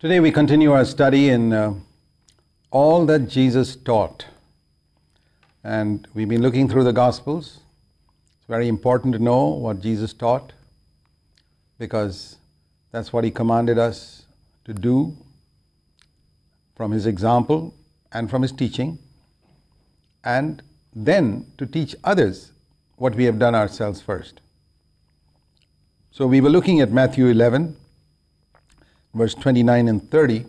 Today we continue our study in uh, all that Jesus taught. And we've been looking through the Gospels. It's very important to know what Jesus taught because that's what he commanded us to do from his example and from his teaching, and then to teach others what we have done ourselves first. So we were looking at Matthew 11, verse 29 and 30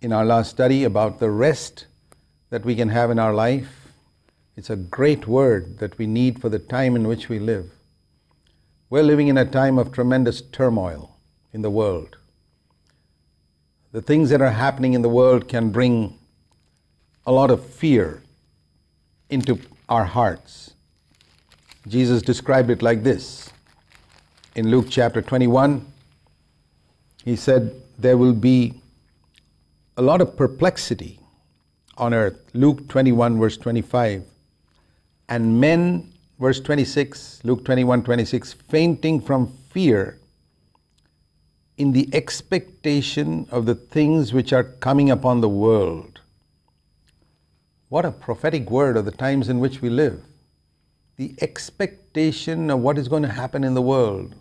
in our last study about the rest that we can have in our life. It's a great word that we need for the time in which we live. We're living in a time of tremendous turmoil in the world. The things that are happening in the world can bring a lot of fear into our hearts. Jesus described it like this in Luke chapter 21. He said, There will be a lot of perplexity on earth. Luke 21, verse 25. And men, verse 26, Luke 21, 26, fainting from fear in the expectation of the things which are coming upon the world. What a prophetic word of the times in which we live. The expectation of what is going to happen in the world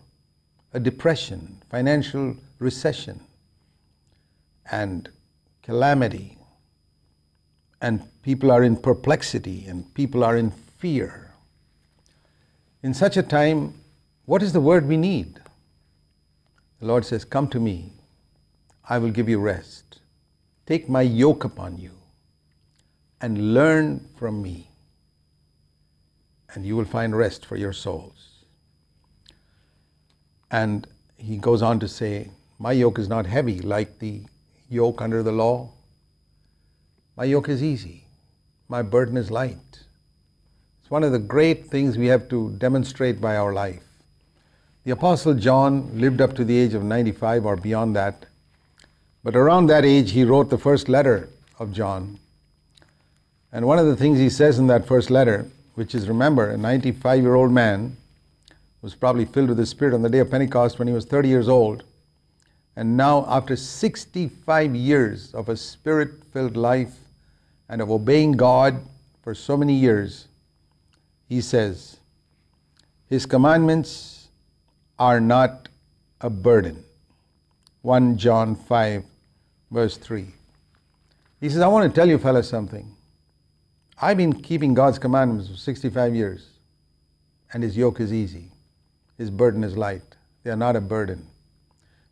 a depression, financial recession, and calamity. And people are in perplexity and people are in fear. In such a time, what is the word we need? The Lord says, Come to me, I will give you rest. Take my yoke upon you and learn from me, and you will find rest for your souls. And he goes on to say, My yoke is not heavy like the yoke under the law. My yoke is easy. My burden is light. It's one of the great things we have to demonstrate by our life. The Apostle John lived up to the age of 95 or beyond that. But around that age, he wrote the first letter of John. And one of the things he says in that first letter, which is remember, a 95 year old man was probably filled with the Spirit on the day of Pentecost when he was 30 years old. And now, after 65 years of a spirit filled life and of obeying God for so many years, he says, His commandments are not a burden. 1 John 5, verse 3. He says, I want to tell you, fellas, something. I've been keeping God's commandments for 65 years, and His yoke is easy. His burden is light. They are not a burden.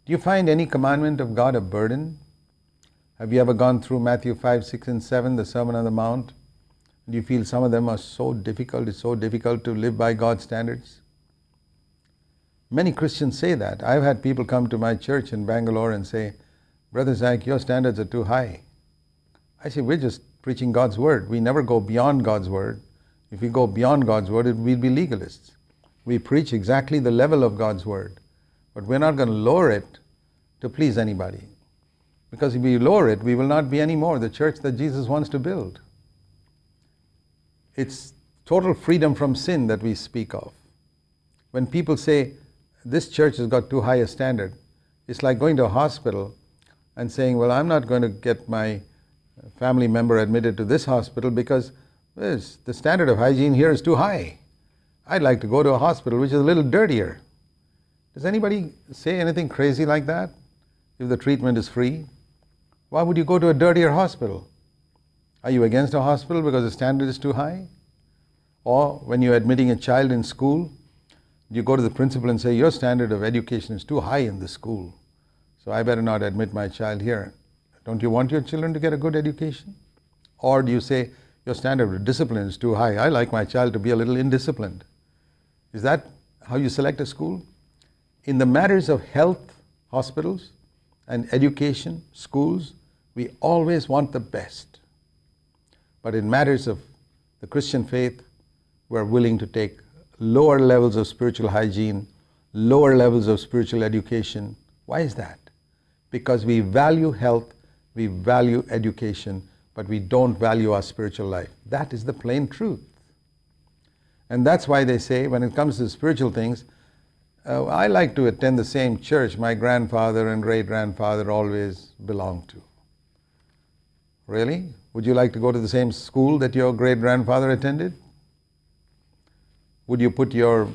Do you find any commandment of God a burden? Have you ever gone through Matthew 5, 6, and 7, the Sermon on the Mount? Do you feel some of them are so difficult, it's so difficult to live by God's standards? Many Christians say that. I've had people come to my church in Bangalore and say, Brother Zac, your standards are too high. I say, we're just preaching God's word. We never go beyond God's word. If we go beyond God's word, we'll be legalists we preach exactly the level of God's Word. But we're not going to lower it to please anybody. Because if we lower it, we will not be anymore the church that Jesus wants to build. It's total freedom from sin that we speak of. When people say, this church has got too high a standard, it's like going to a hospital and saying, well, I'm not going to get my family member admitted to this hospital because this, the standard of hygiene here is too high. I'd like to go to a hospital which is a little dirtier. Does anybody say anything crazy like that? If the treatment is free? Why would you go to a dirtier hospital? Are you against a hospital because the standard is too high? Or when you're admitting a child in school, you go to the principal and say, Your standard of education is too high in the school, so I better not admit my child here. Don't you want your children to get a good education? Or do you say, Your standard of discipline is too high, I like my child to be a little indisciplined? Is that how you select a school? In the matters of health, hospitals, and education, schools, we always want the best. But in matters of the Christian faith, we're willing to take lower levels of spiritual hygiene, lower levels of spiritual education. Why is that? Because we value health, we value education, but we don't value our spiritual life. That is the plain truth. And that's why they say, when it comes to spiritual things, uh, I like to attend the same church my grandfather and great grandfather always belonged to. Really? Would you like to go to the same school that your great grandfather attended? Would you put your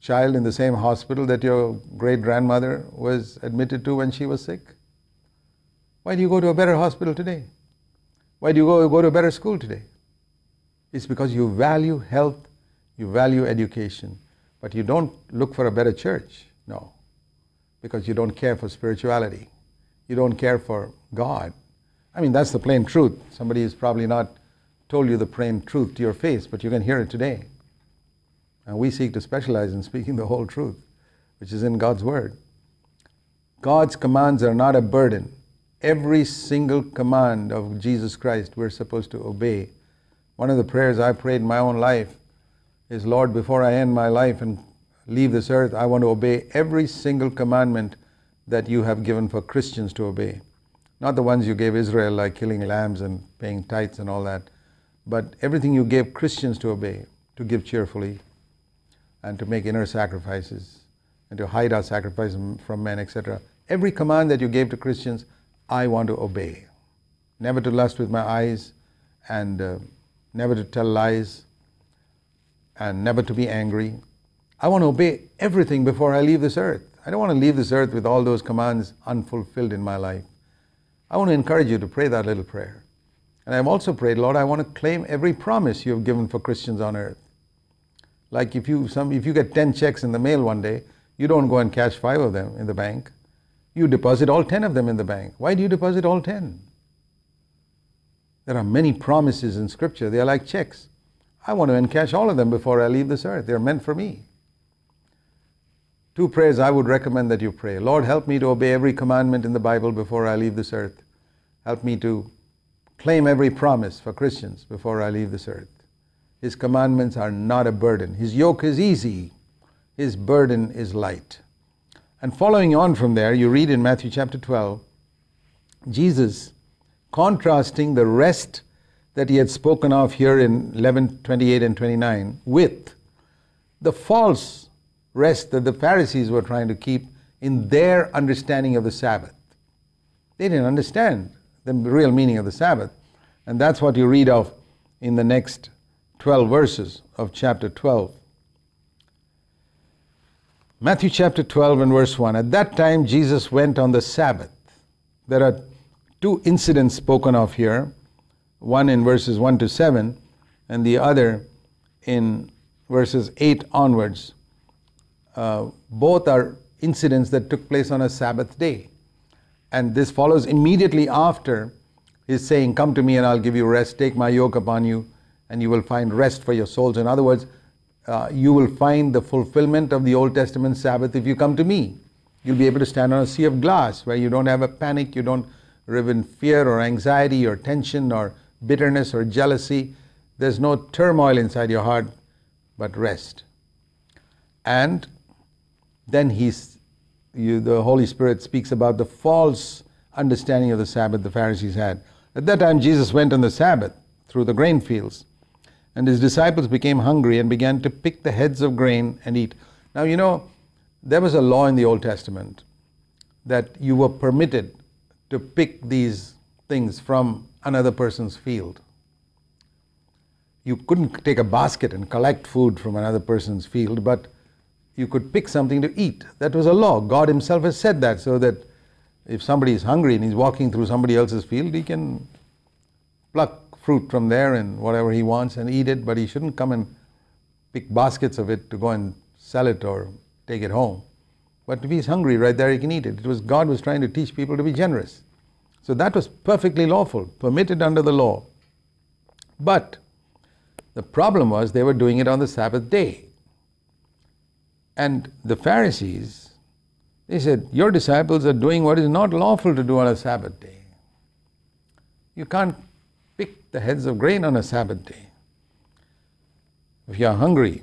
child in the same hospital that your great grandmother was admitted to when she was sick? Why do you go to a better hospital today? Why do you go, go to a better school today? It's because you value health, you value education, but you don't look for a better church. No. Because you don't care for spirituality. You don't care for God. I mean, that's the plain truth. Somebody has probably not told you the plain truth to your face, but you can hear it today. And we seek to specialize in speaking the whole truth, which is in God's Word. God's commands are not a burden. Every single command of Jesus Christ we're supposed to obey. One of the prayers I prayed in my own life is Lord, before I end my life and leave this earth, I want to obey every single commandment that you have given for Christians to obey. Not the ones you gave Israel, like killing lambs and paying tithes and all that, but everything you gave Christians to obey, to give cheerfully, and to make inner sacrifices, and to hide our sacrifice from men, etc. Every command that you gave to Christians, I want to obey. Never to lust with my eyes, and uh, never to tell lies, and never to be angry. I want to obey everything before I leave this earth. I don't want to leave this earth with all those commands unfulfilled in my life. I want to encourage you to pray that little prayer. And I've also prayed, Lord, I want to claim every promise you have given for Christians on earth. Like if you, some, if you get 10 checks in the mail one day, you don't go and cash five of them in the bank. You deposit all 10 of them in the bank. Why do you deposit all 10? There are many promises in Scripture. They are like checks. I want to encash all of them before I leave this earth. They're meant for me. Two prayers I would recommend that you pray. Lord, help me to obey every commandment in the Bible before I leave this earth. Help me to claim every promise for Christians before I leave this earth. His commandments are not a burden. His yoke is easy. His burden is light. And following on from there, you read in Matthew chapter 12, Jesus contrasting the rest that he had spoken of here in 11, 28 and 29 with the false rest that the Pharisees were trying to keep in their understanding of the Sabbath. They didn't understand the real meaning of the Sabbath. And that's what you read of in the next 12 verses of chapter 12. Matthew chapter 12 and verse 1. At that time, Jesus went on the Sabbath. There are two incidents spoken of here one in verses 1 to 7, and the other in verses 8 onwards uh, both are incidents that took place on a Sabbath day. And this follows immediately after his saying, Come to me and I'll give you rest, take my yoke upon you, and you will find rest for your souls. In other words, uh, you will find the fulfillment of the Old Testament Sabbath if you come to me. You'll be able to stand on a sea of glass where you don't have a panic, you don't live in fear or anxiety or tension or bitterness or jealousy. There's no turmoil inside your heart, but rest. And then he's, you, the Holy Spirit speaks about the false understanding of the Sabbath the Pharisees had. At that time, Jesus went on the Sabbath through the grain fields, and his disciples became hungry and began to pick the heads of grain and eat. Now, you know, there was a law in the Old Testament that you were permitted to pick these things from another person's field. You couldn't take a basket and collect food from another person's field, but you could pick something to eat. That was a law. God Himself has said that, so that if somebody is hungry and he's walking through somebody else's field, he can pluck fruit from there and whatever he wants and eat it, but he shouldn't come and pick baskets of it to go and sell it or take it home. But if he's hungry right there, he can eat it. It was God was trying to teach people to be generous. So that was perfectly lawful, permitted under the law. But the problem was they were doing it on the Sabbath day. And the Pharisees, they said, Your disciples are doing what is not lawful to do on a Sabbath day. You can't pick the heads of grain on a Sabbath day. If you are hungry,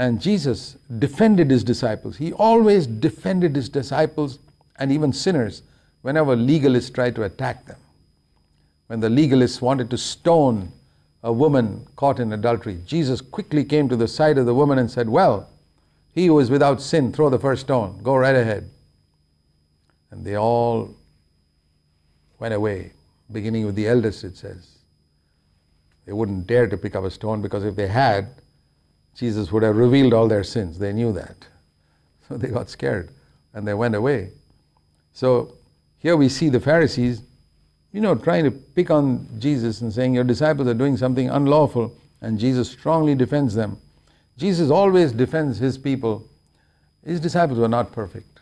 and Jesus defended his disciples, he always defended his disciples and even sinners whenever legalists tried to attack them. When the legalists wanted to stone a woman caught in adultery, Jesus quickly came to the side of the woman and said, Well, He who is without sin, throw the first stone. Go right ahead. And they all went away, beginning with the eldest, it says. They wouldn't dare to pick up a stone because if they had, Jesus would have revealed all their sins. They knew that. So they got scared and they went away. So here we see the Pharisees, you know, trying to pick on Jesus and saying, Your disciples are doing something unlawful, and Jesus strongly defends them. Jesus always defends his people. His disciples were not perfect.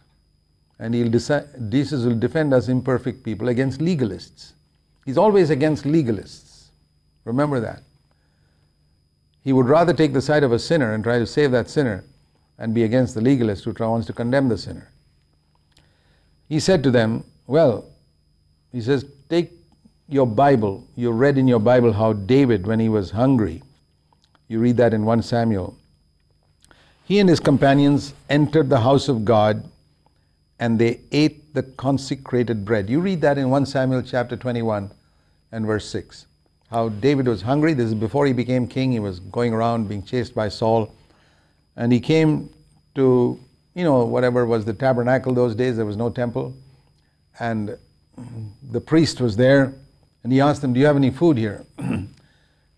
And he'll deci- Jesus will defend us imperfect people against legalists. He's always against legalists. Remember that. He would rather take the side of a sinner and try to save that sinner and be against the legalist who wants to condemn the sinner. He said to them, Well, he says, take your Bible. You read in your Bible how David, when he was hungry, you read that in 1 Samuel. He and his companions entered the house of God and they ate the consecrated bread. You read that in 1 Samuel chapter 21 and verse 6. How David was hungry. This is before he became king. He was going around being chased by Saul. And he came to, you know, whatever was the tabernacle those days, there was no temple. And the priest was there, and he asked them, Do you have any food here? and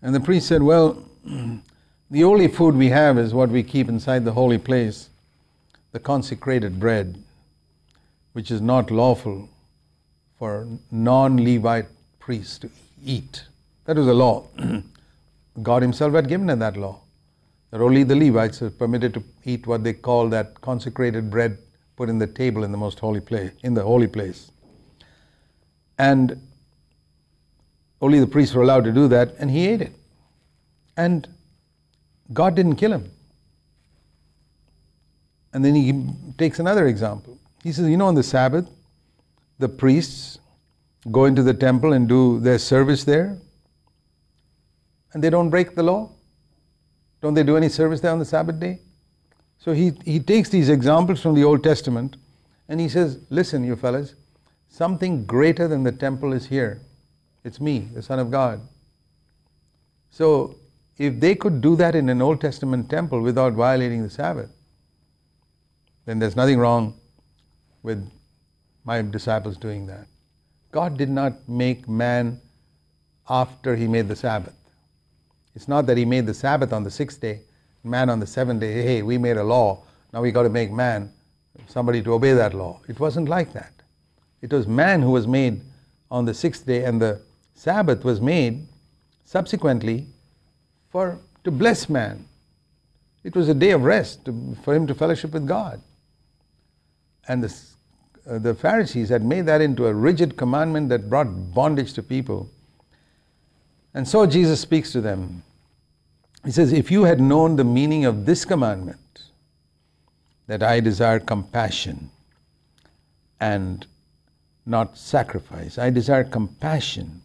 the priest said, Well, the only food we have is what we keep inside the holy place, the consecrated bread, which is not lawful for non Levite priests to eat. That was a law. God Himself had given that law that only the Levites are permitted to eat what they call that consecrated bread put in the table in the most holy place, in the holy place. And only the priests were allowed to do that, and he ate it. And God didn't kill him. And then he takes another example. He says, You know, on the Sabbath, the priests go into the temple and do their service there, and they don't break the law. Don't they do any service there on the Sabbath day? So he, he takes these examples from the Old Testament and he says, Listen, you fellas, something greater than the temple is here. It's me, the Son of God. So if they could do that in an Old Testament temple without violating the Sabbath, then there's nothing wrong with my disciples doing that. God did not make man after he made the Sabbath. It's not that he made the Sabbath on the sixth day, man on the seventh day. Hey, we made a law. Now we got to make man somebody to obey that law. It wasn't like that. It was man who was made on the sixth day, and the Sabbath was made subsequently for to bless man. It was a day of rest to, for him to fellowship with God. And the, uh, the Pharisees had made that into a rigid commandment that brought bondage to people. And so Jesus speaks to them. He says, If you had known the meaning of this commandment, that I desire compassion and not sacrifice. I desire compassion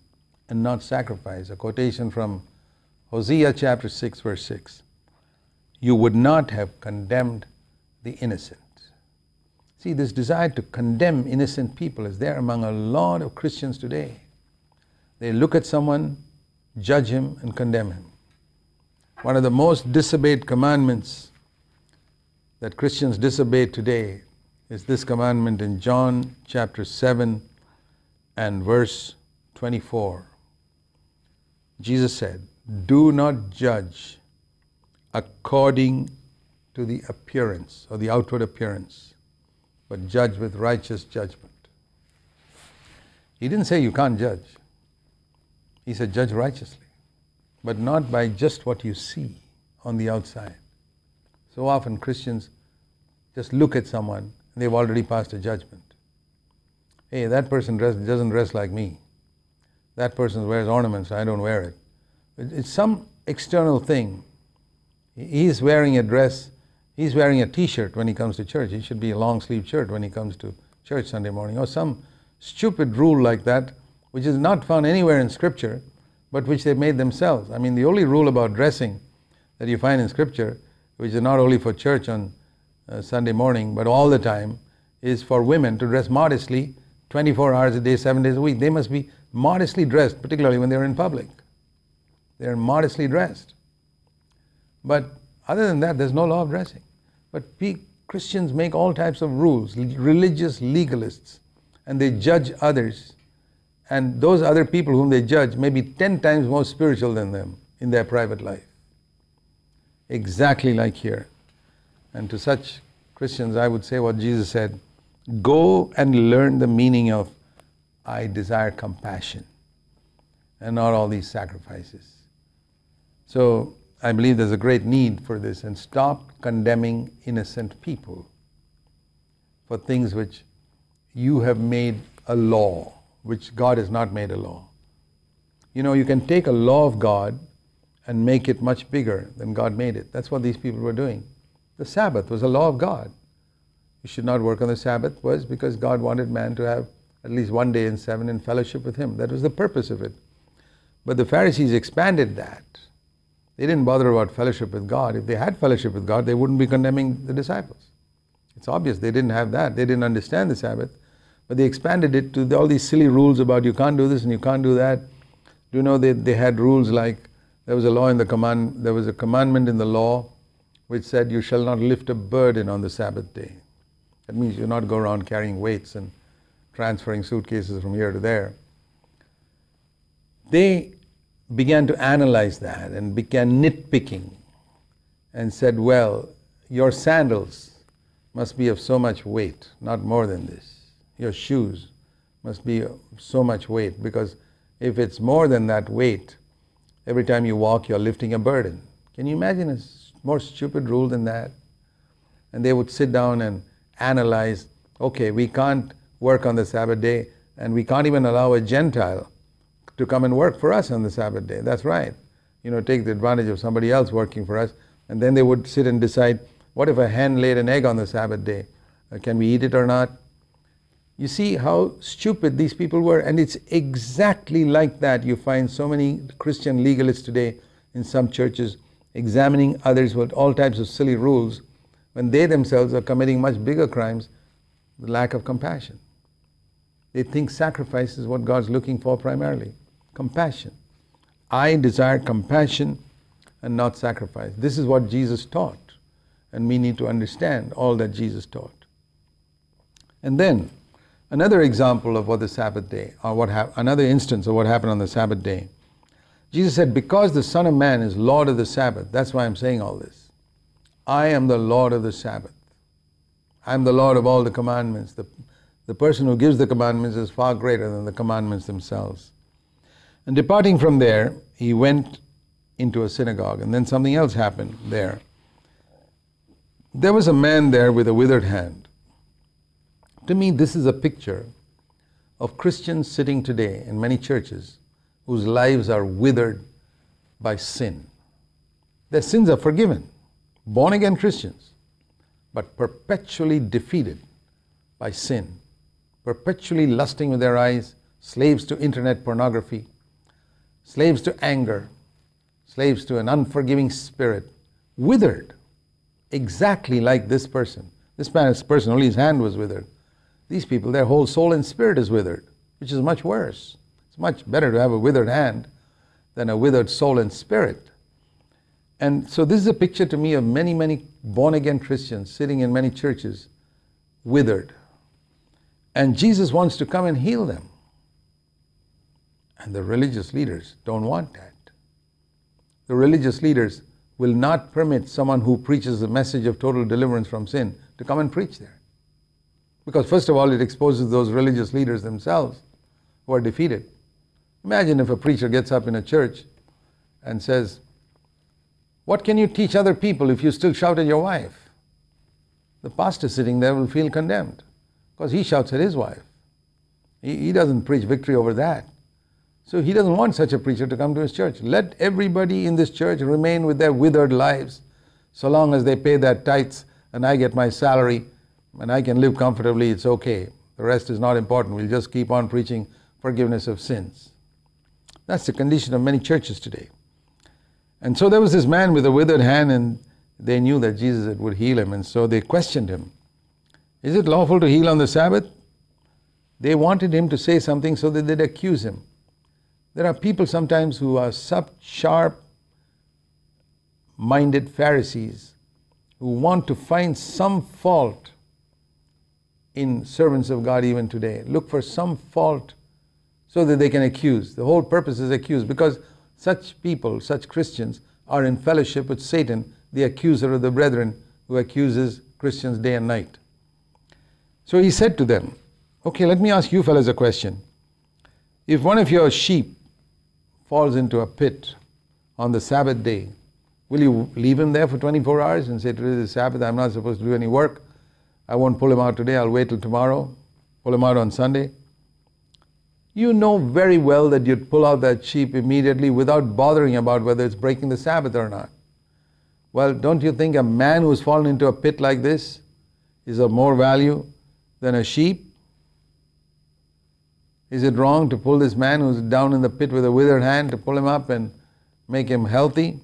and not sacrifice. A quotation from Hosea chapter 6, verse 6. You would not have condemned the innocent. See, this desire to condemn innocent people is there among a lot of Christians today. They look at someone judge him and condemn him. One of the most disobeyed commandments that Christians disobey today is this commandment in John chapter 7 and verse 24. Jesus said, Do not judge according to the appearance or the outward appearance, but judge with righteous judgment. He didn't say you can't judge. He said, judge righteously, but not by just what you see on the outside. So often Christians just look at someone and they've already passed a judgment. Hey, that person dress, doesn't dress like me. That person wears ornaments, I don't wear it. It's some external thing. He's wearing a dress, he's wearing a t shirt when he comes to church. He should be a long sleeve shirt when he comes to church Sunday morning, or some stupid rule like that which is not found anywhere in Scripture, but which they've made themselves. I mean, the only rule about dressing that you find in Scripture, which is not only for church on uh, Sunday morning, but all the time, is for women to dress modestly 24 hours a day, seven days a week. They must be modestly dressed, particularly when they're in public. They're modestly dressed. But other than that, there's no law of dressing. But Christians make all types of rules, religious legalists, and they judge others. And those other people whom they judge may be 10 times more spiritual than them in their private life. Exactly like here. And to such Christians, I would say what Jesus said go and learn the meaning of I desire compassion and not all these sacrifices. So I believe there's a great need for this and stop condemning innocent people for things which you have made a law, which God has not made a law. You know, you can take a law of God and make it much bigger than God made it. That's what these people were doing. The Sabbath was a law of God. You should not work on the Sabbath was because God wanted man to have at least one day in seven in fellowship with Him. That was the purpose of it. But the Pharisees expanded that. They didn't bother about fellowship with God. If they had fellowship with God, they wouldn't be condemning the disciples. It's obvious they didn't have that. They didn't understand the Sabbath. But they expanded it to all these silly rules about you can't do this and you can't do that. Do you know they, they had rules like there was a law in the command there was a commandment in the law which said you shall not lift a burden on the Sabbath day. That means you not go around carrying weights and transferring suitcases from here to there. They began to analyze that and began nitpicking and said, Well, your sandals must be of so much weight, not more than this. Your shoes must be so much weight because if it's more than that weight, every time you walk, you're lifting a burden. Can you imagine a more stupid rule than that? And they would sit down and analyze okay, we can't work on the Sabbath day, and we can't even allow a Gentile to come and work for us on the Sabbath day. That's right. You know, take the advantage of somebody else working for us. And then they would sit and decide what if a hen laid an egg on the Sabbath day? Uh, can we eat it or not? You see how stupid these people were, and it's exactly like that. You find so many Christian legalists today in some churches examining others with all types of silly rules when they themselves are committing much bigger crimes, the lack of compassion. They think sacrifice is what God's looking for primarily compassion. I desire compassion and not sacrifice. This is what Jesus taught, and we need to understand all that Jesus taught. And then, another example of what the Sabbath day, or what another instance of what happened on the Sabbath day. Jesus said, Because the Son of Man is Lord of the Sabbath, that's why I'm saying all this. I am the Lord of the Sabbath. I am the Lord of all the commandments. The, the person who gives the commandments is far greater than the commandments themselves. And departing from there, he went into a synagogue, and then something else happened there. There was a man there with a withered hand. To me, this is a picture of Christians sitting today in many churches whose lives are withered by sin. Their sins are forgiven, born again Christians, but perpetually defeated by sin, perpetually lusting with their eyes, slaves to internet pornography, slaves to anger, slaves to an unforgiving spirit, withered, exactly like this person. This person, only his hand was withered. These people, their whole soul and spirit is withered, which is much worse. It's much better to have a withered hand than a withered soul and spirit. And so, this is a picture to me of many, many born again Christians sitting in many churches, withered. And Jesus wants to come and heal them. And the religious leaders don't want that. The religious leaders will not permit someone who preaches the message of total deliverance from sin to come and preach there. Because, first of all, it exposes those religious leaders themselves who are defeated. Imagine if a preacher gets up in a church and says, What can you teach other people if you still shout at your wife? The pastor sitting there will feel condemned because he shouts at his wife. He, he doesn't preach victory over that. So he doesn't want such a preacher to come to his church. Let everybody in this church remain with their withered lives so long as they pay their tithes and I get my salary and I can live comfortably, it's okay. The rest is not important. We'll just keep on preaching forgiveness of sins. That's the condition of many churches today. And so there was this man with a withered hand, and they knew that Jesus would heal him, and so they questioned him Is it lawful to heal on the Sabbath? They wanted him to say something so that they'd accuse him. There are people sometimes who are sub sharp minded Pharisees who want to find some fault in servants of God even today. Look for some fault so that they can accuse. The whole purpose is accuse because such people, such Christians, are in fellowship with Satan, the accuser of the brethren, who accuses Christians day and night. So he said to them, Okay, let me ask you fellows a question. If one of your sheep falls into a pit on the Sabbath day, will you leave him there for 24 hours and say, Today is Sabbath, I'm not supposed to do any work? I won't pull him out today, I'll wait till tomorrow, pull him out on Sunday? You know very well that you'd pull out that sheep immediately without bothering about whether it's breaking the Sabbath or not. Well, don't you think a man who's fallen into a pit like this is of more value than a sheep? Is it wrong to pull this man who's down in the pit with a withered hand to pull him up and make him healthy?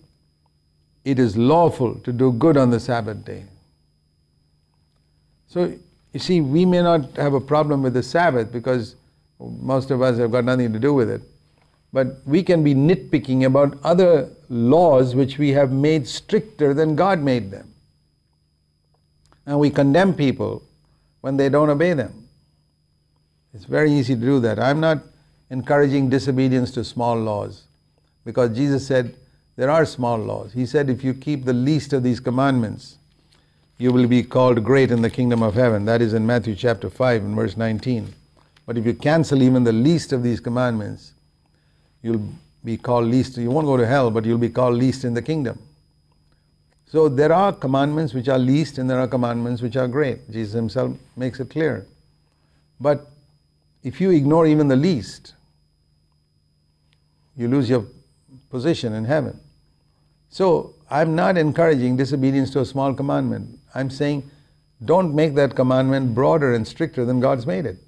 It is lawful to do good on the Sabbath day. So, you see, we may not have a problem with the Sabbath because most of us have got nothing to do with it. But we can be nitpicking about other laws which we have made stricter than God made them. And we condemn people when they don't obey them. It's very easy to do that. I'm not encouraging disobedience to small laws because Jesus said there are small laws. He said, if you keep the least of these commandments, you will be called great in the kingdom of heaven. That is in Matthew chapter 5 and verse 19. But if you cancel even the least of these commandments, you'll be called least. You won't go to hell, but you'll be called least in the kingdom. So there are commandments which are least and there are commandments which are great. Jesus himself makes it clear. But if you ignore even the least, you lose your position in heaven. So I'm not encouraging disobedience to a small commandment. I'm saying don't make that commandment broader and stricter than God's made it.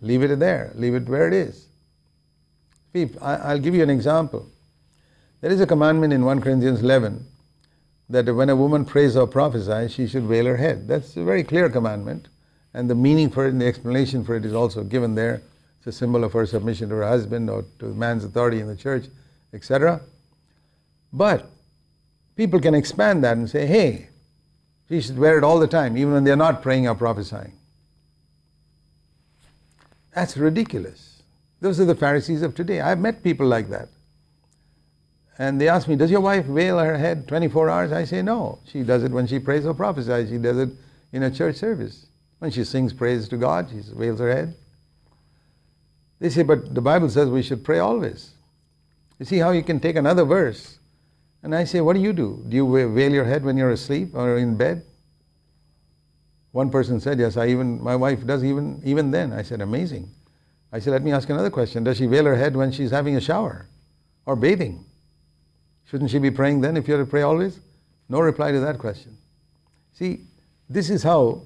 Leave it there, leave it where it is. I'll give you an example. There is a commandment in 1 Corinthians 11 that when a woman prays or prophesies, she should veil her head. That's a very clear commandment, and the meaning for it and the explanation for it is also given there. It's a symbol of her submission to her husband or to man's authority in the church, etc. But people can expand that and say, hey, she should wear it all the time, even when they're not praying or prophesying. That's ridiculous. Those are the Pharisees of today. I've met people like that. And they ask me, Does your wife veil her head 24 hours? I say, No. She does it when she prays or prophesies. She does it in a church service. When she sings praise to God, she veils her head. They say, But the Bible says we should pray always. You see how you can take another verse. And I say, What do you do? Do you veil your head when you're asleep or in bed? One person said, Yes, I even my wife does even even then. I said, Amazing. I said, Let me ask another question. Does she veil her head when she's having a shower or bathing? Shouldn't she be praying then if you have to pray always? No reply to that question. See, this is how,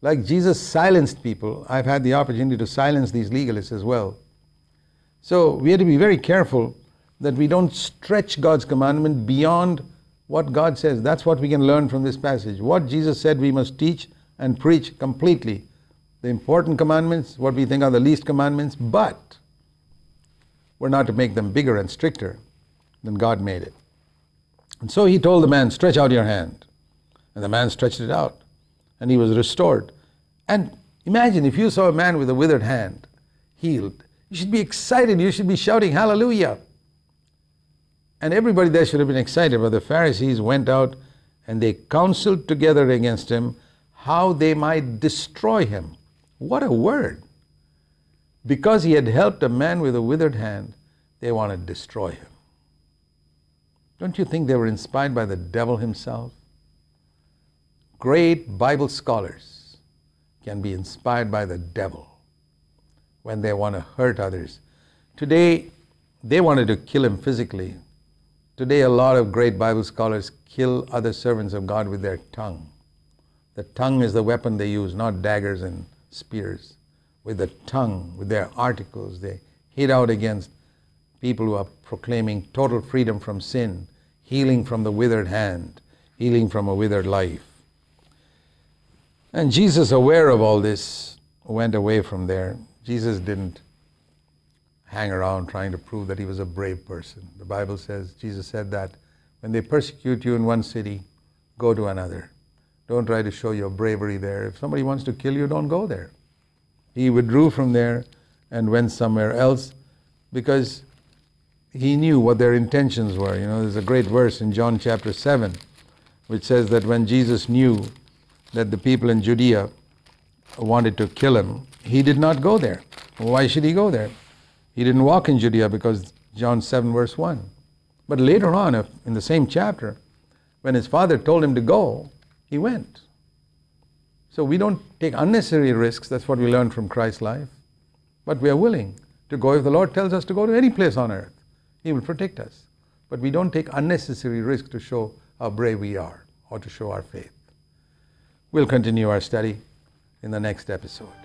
like Jesus silenced people, I've had the opportunity to silence these legalists as well. So we have to be very careful that we don't stretch God's commandment beyond what God says. That's what we can learn from this passage. What Jesus said we must teach and preach completely. The important commandments, what we think are the least commandments, but we're not to make them bigger and stricter than God made it. And so he told the man, Stretch out your hand. And the man stretched it out, and he was restored. And imagine if you saw a man with a withered hand healed, you should be excited, you should be shouting, Hallelujah. And everybody there should have been excited, but the Pharisees went out and they counseled together against him how they might destroy him. What a word! Because he had helped a man with a withered hand, they wanted to destroy him. Don't you think they were inspired by the devil himself? Great Bible scholars can be inspired by the devil when they want to hurt others. Today, they wanted to kill him physically. Today, a lot of great Bible scholars kill other servants of God with their tongue. The tongue is the weapon they use, not daggers and spears. With the tongue, with their articles, they hit out against people who are proclaiming total freedom from sin, healing from the withered hand, healing from a withered life. And Jesus, aware of all this, went away from there. Jesus didn't hang around trying to prove that he was a brave person. The Bible says, Jesus said that when they persecute you in one city, go to another. Don't try to show your bravery there. If somebody wants to kill you, don't go there. He withdrew from there and went somewhere else because he knew what their intentions were. You know, there's a great verse in John chapter 7 which says that when Jesus knew that the people in Judea wanted to kill him, he did not go there. Why should he go there? He didn't walk in Judea because John 7, verse 1. But later on, in the same chapter, when his father told him to go, he went. So we don't take unnecessary risks. That's what we learned from Christ's life. But we are willing to go if the Lord tells us to go to any place on earth. He will protect us. But we don't take unnecessary risks to show how brave we are or to show our faith. We'll continue our study in the next episode.